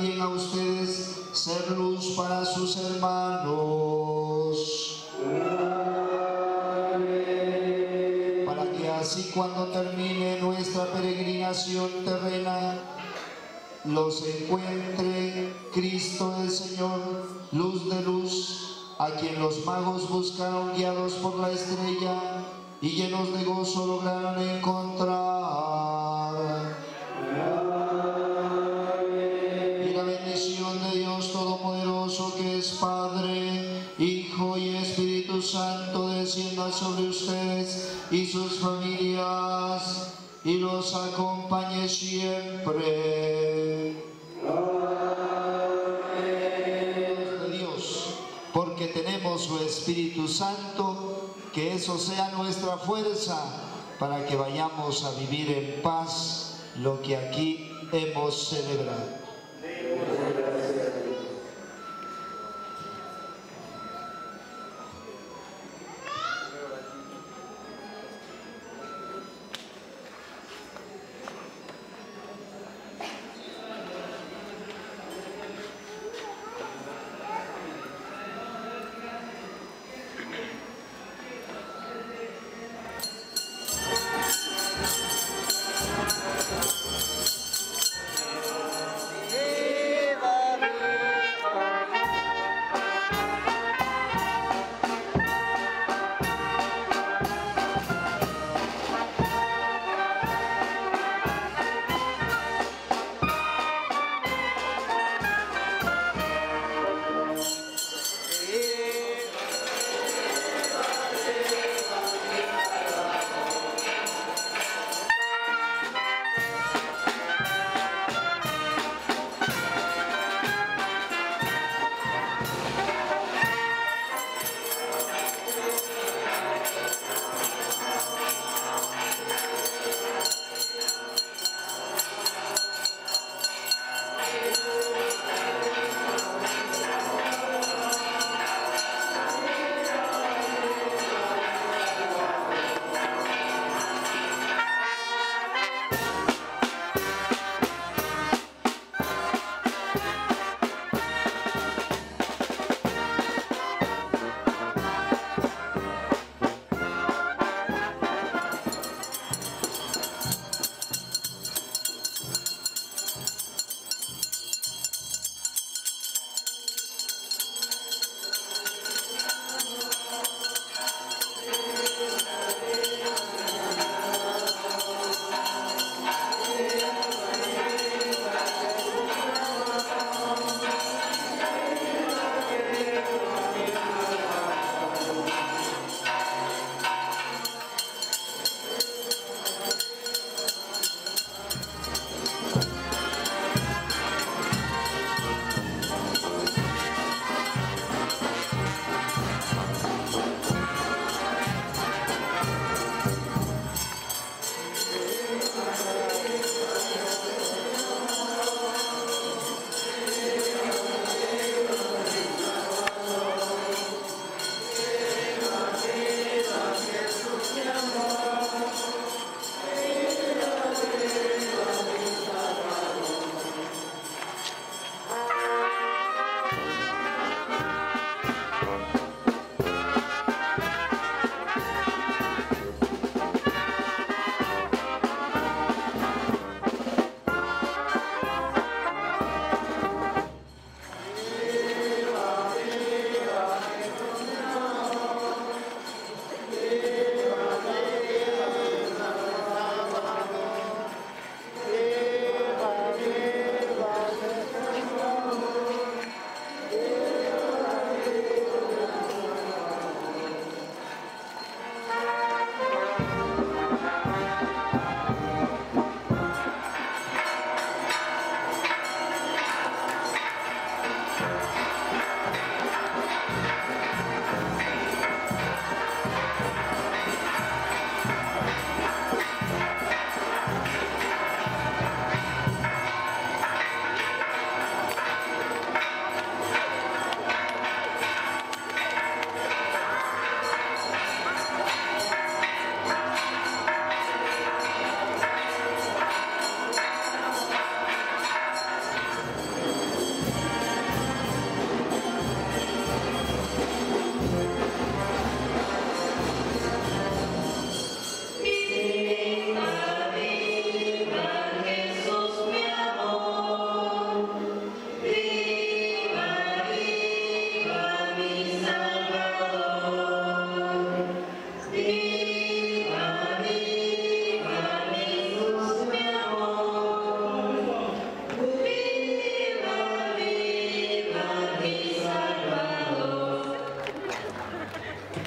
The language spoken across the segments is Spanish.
a ustedes ser luz para sus hermanos. Para que así cuando termine nuestra peregrinación terrena, los encuentre Cristo el Señor, luz de luz, a quien los magos buscaron guiados por la estrella y llenos de gozo lograron encontrar. Los acompañe siempre. Dios, porque tenemos su Espíritu Santo, que eso sea nuestra fuerza para que vayamos a vivir en paz lo que aquí hemos celebrado.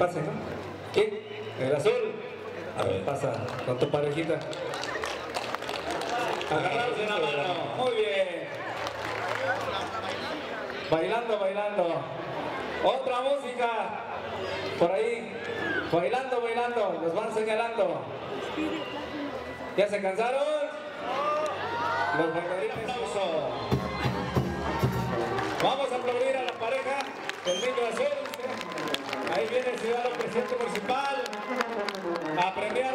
Pase, ¿no? ¿Quién? El azul. A ver, pasa con tu parejita. Agarrados en la mano. Muy bien. Bailando, bailando. Otra música. Por ahí. Bailando, bailando. Los van señalando. ¿Ya se cansaron? Los bailarines. Vamos a aplaudir a la pareja del niño azul. Ciudadano presidente municipal a premiar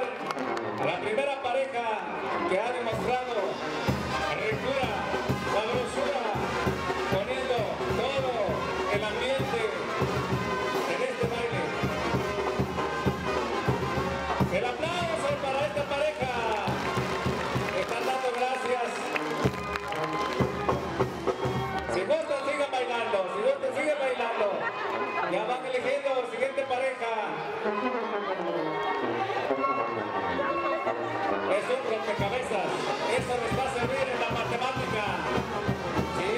a la primera pareja que ha demostrado Es un rompecabezas. Eso les va a servir en la matemática. ¿Sí?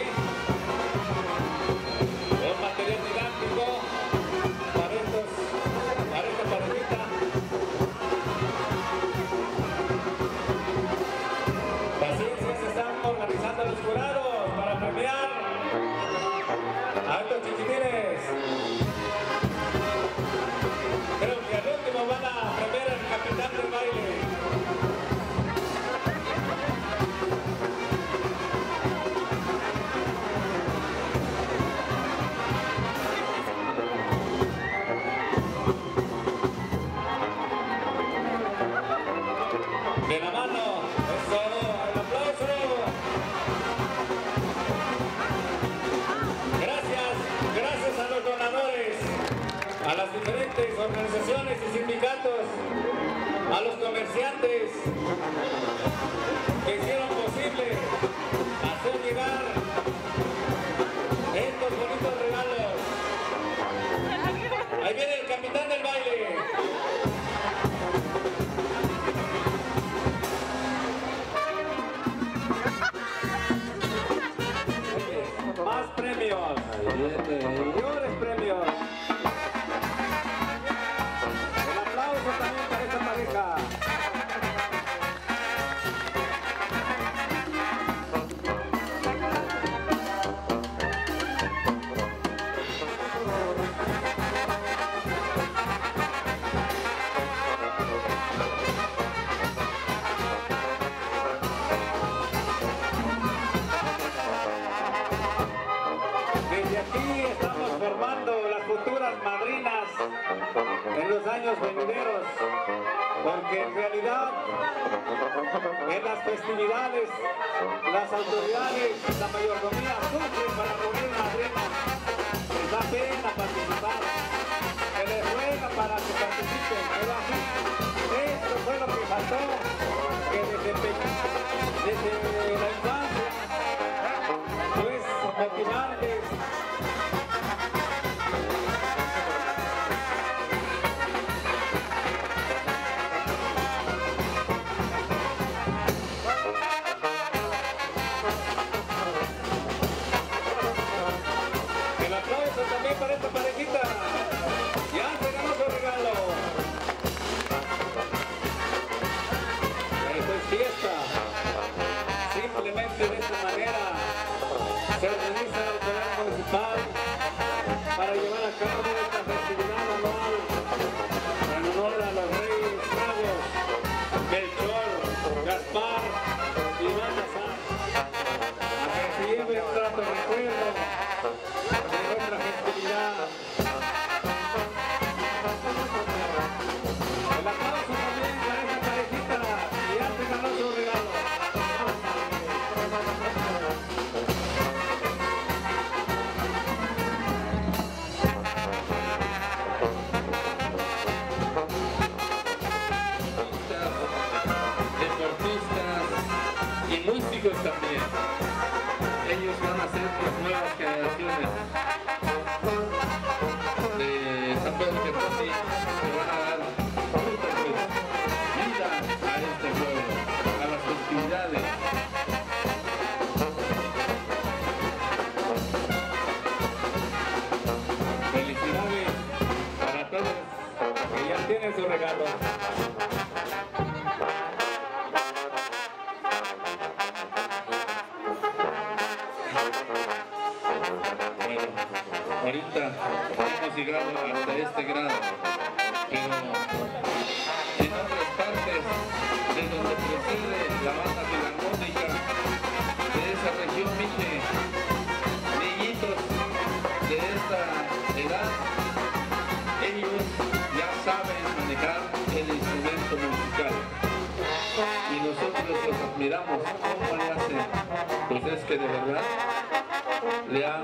Un material didáctico para estos, para esta parejita. Paciencia, se están organizando los jurados para premiar a estos chiquitines. Festividades las autoridades, la mayordomía sufren para reunir madrinas, les da pena participar, se les ruega para que participen, pero así, esto fue lo que faltó, que desde, desde las nuevas generaciones de San Pedro que van a dar vida a este pueblo, a las festividades. Felicidades para todos trae su regalo. Hemos llegado hasta este grado, pero en otras partes de donde procede la banda filarmónica de esa región Miche, niñitos de esta edad, ellos ya saben manejar el instrumento musical. Y nosotros los admiramos, ¿cómo le hacen? Pues es que de verdad le han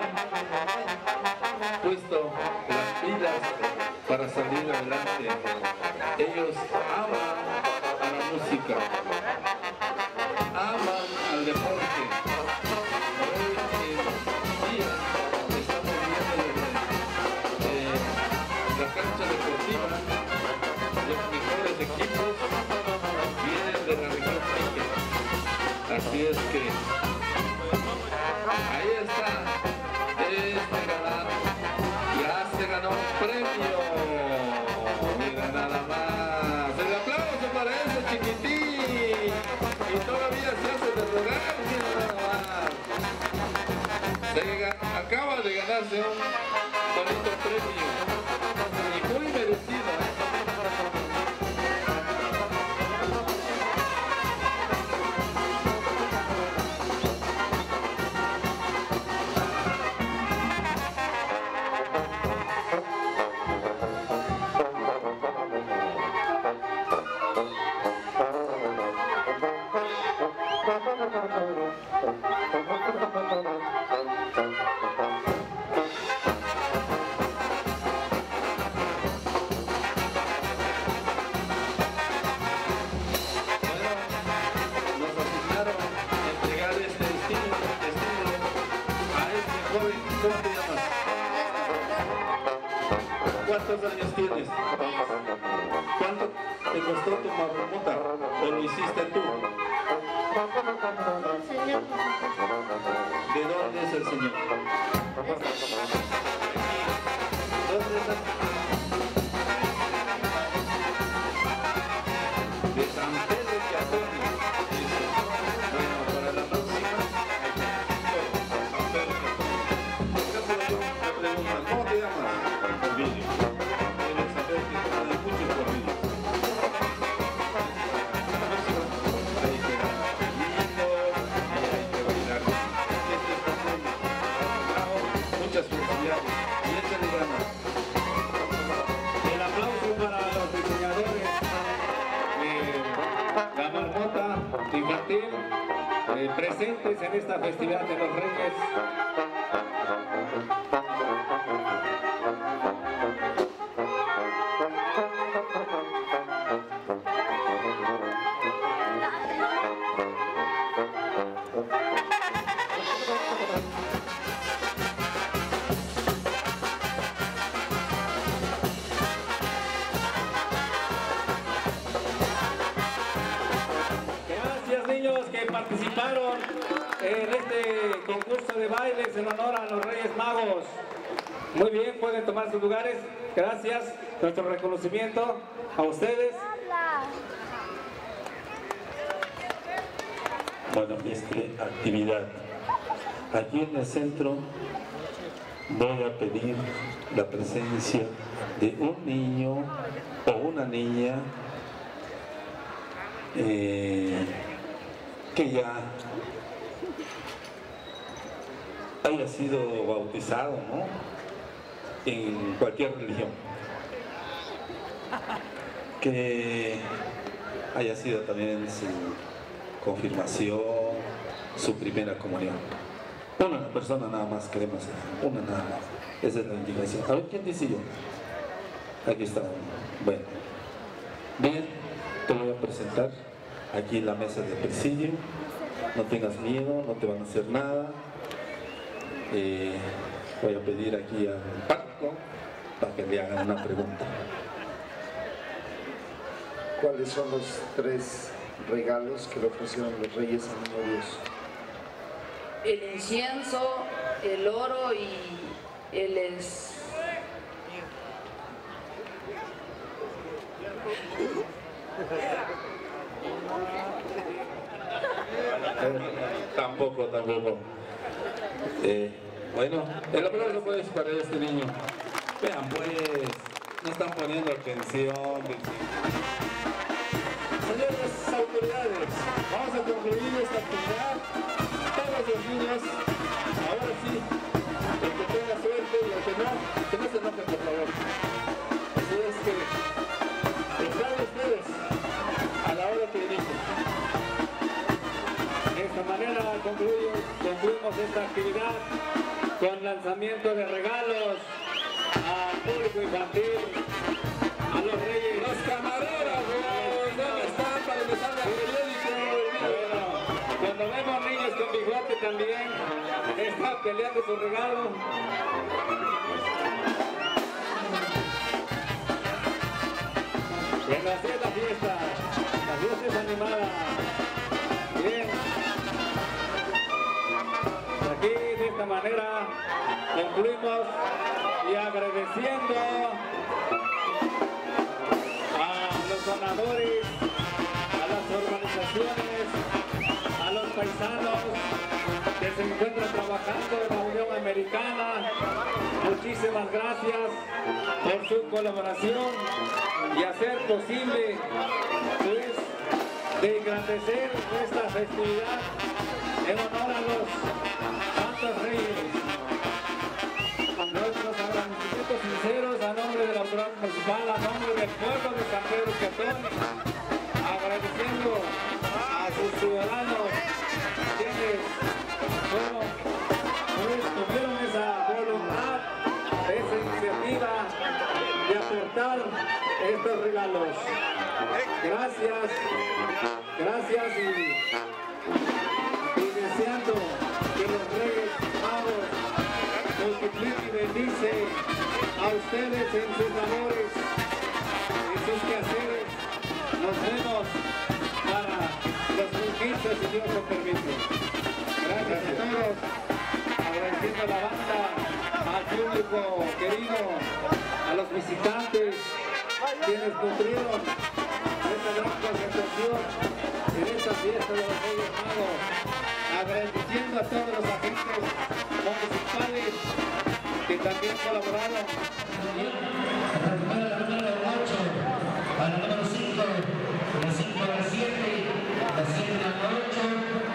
puesto las pilas para salir adelante. Ellos aman a la música, aman al deporte. Hoy día estamos viendo eh, la cancha deportiva, los mejores equipos vienen de la región. Así es que acaba de ganarse un bonito premio. Marmota? ¿O lo hiciste tú? ¿De dónde es el Señor? ¿Dónde es el- de festividad de los Reyes. Este concurso de bailes en honor a los Reyes Magos. Muy bien, pueden tomar sus lugares. Gracias. Nuestro reconocimiento a ustedes. Bueno, esta actividad. Aquí en el centro voy a pedir la presencia de un niño o una niña eh, que ya haya sido bautizado, ¿no? En cualquier religión. Que haya sido también su confirmación, su primera comunión. Una persona nada más queremos, una nada más. Esa es la indicación. A ver, ¿quién dice yo? Aquí está. Bueno. Bien, te voy a presentar aquí en la mesa de presidio. No tengas miedo, no te van a hacer nada. Eh, voy a pedir aquí al párroco para que le hagan una pregunta. ¿Cuáles son los tres regalos que le ofrecieron los reyes a Niño Dios? el incienso, el oro y el es... Eh, tampoco, tampoco. Eh, bueno, el aplauso pues para este niño. Vean pues, no están poniendo atención. Señores autoridades, vamos a concluir esta actividad. Todos los niños, ahora sí, el que tenga suerte y el que no, esta actividad con lanzamiento de regalos al público infantil, a los reyes. Los camarógrafos, ¿dónde están para salga el periódico? Cuando vemos niños con bigote también, están peleando su regalo. Bueno, así es la fiesta, la fiesta es animada. Manera concluimos y agradeciendo a los donadores, a las organizaciones, a los paisanos que se encuentran trabajando en la Unión Americana. Muchísimas gracias por su colaboración y hacer posible pues, de engrandecer esta festividad en honor a los Santos Reyes. Nuestros agradecimientos sinceros a nombre de la autoridad municipal, a nombre del pueblo de San Pedro Catón, agradeciendo a sus ciudadanos quienes fueron, pues, tuvieron esa voluntad, esa iniciativa de aportar estos regalos. Gracias, gracias y que los Reyes Magos multiplique y bendice a ustedes en sus labores, en sus quehaceres. Nos vemos para los 2015 si Dios lo permite. Gracias a todos. Agradeciendo a la banda, al público querido, a los visitantes, quienes nutrieron esta gran concentración en esta fiesta de los Reyes Magos. Agradeciendo a todos los agentes municipales que también colaboraron. Para la número 8, para la número 5, la 5 a la 7, la 7 a la 8,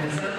And so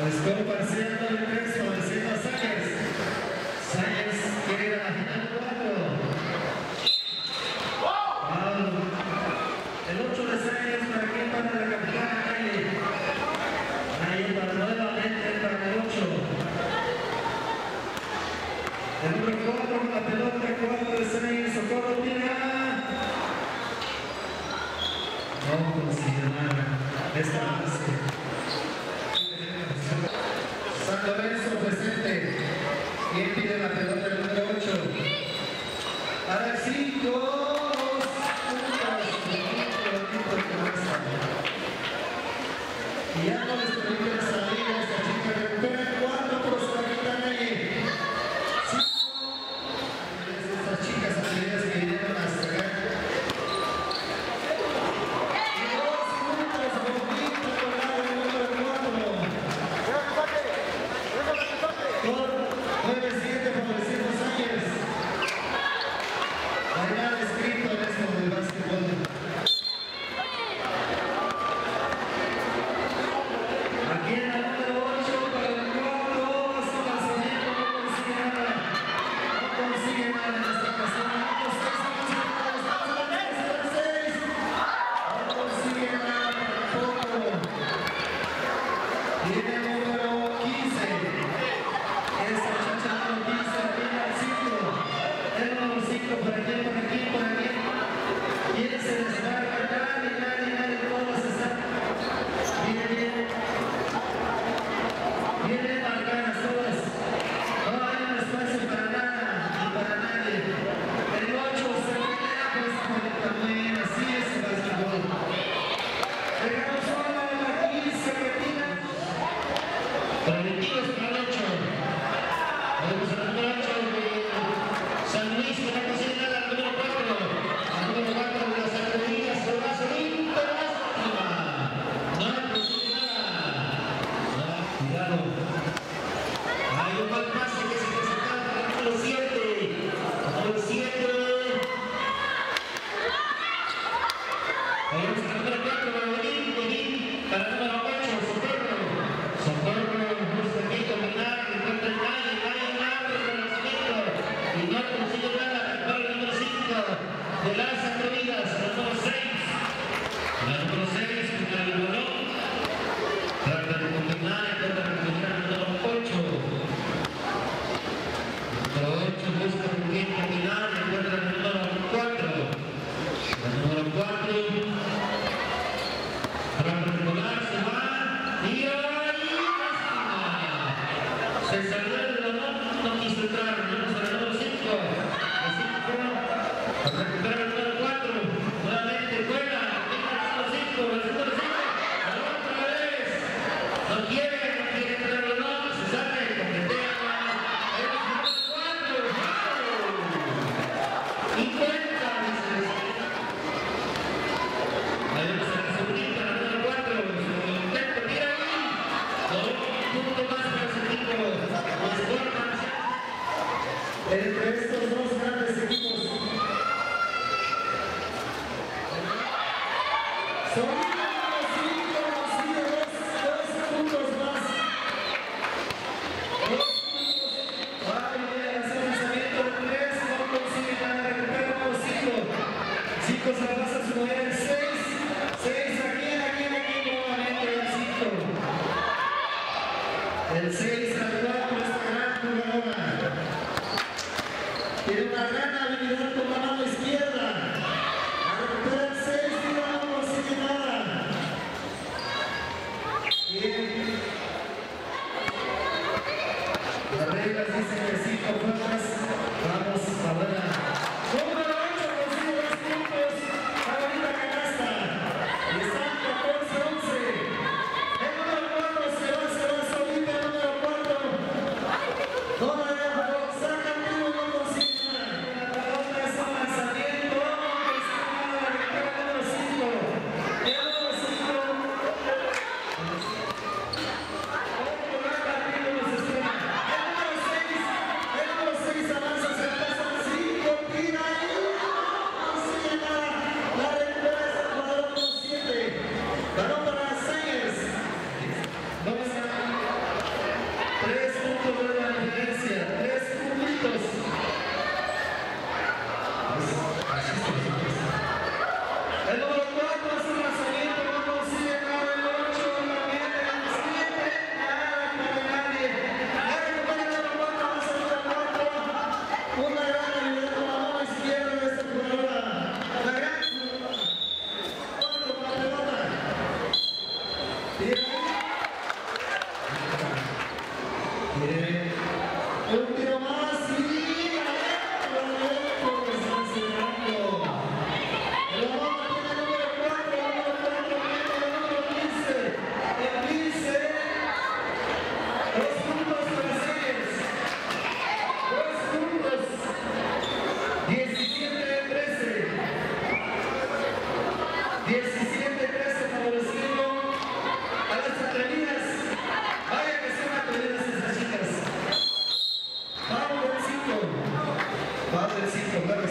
Estoy parciando el peso, diciendo a Sáenz. Sáenz El 8 de para que para la. Ahí nuevamente para el 8. El número 4 la pelota, 4 de Socorro tira. No El 6 Salvador, nuestra gran jugadora. Tiene una gran habilidad con la mano izquierda. Al el 6 y la mano sin nada. Bien. Las reglas dicen que 5 fuerzas. Vamos, Salvador. jugador del 5-9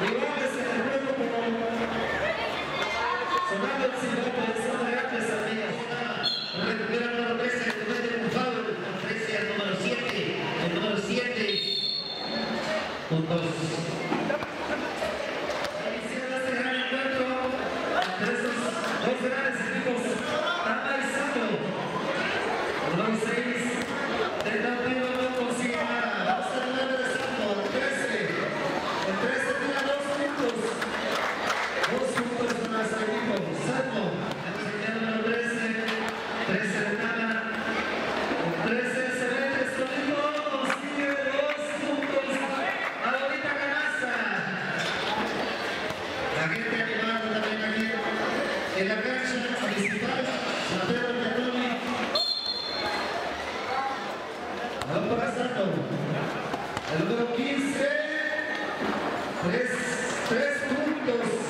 Llegadas a la nueva temporada, sonados y notas です。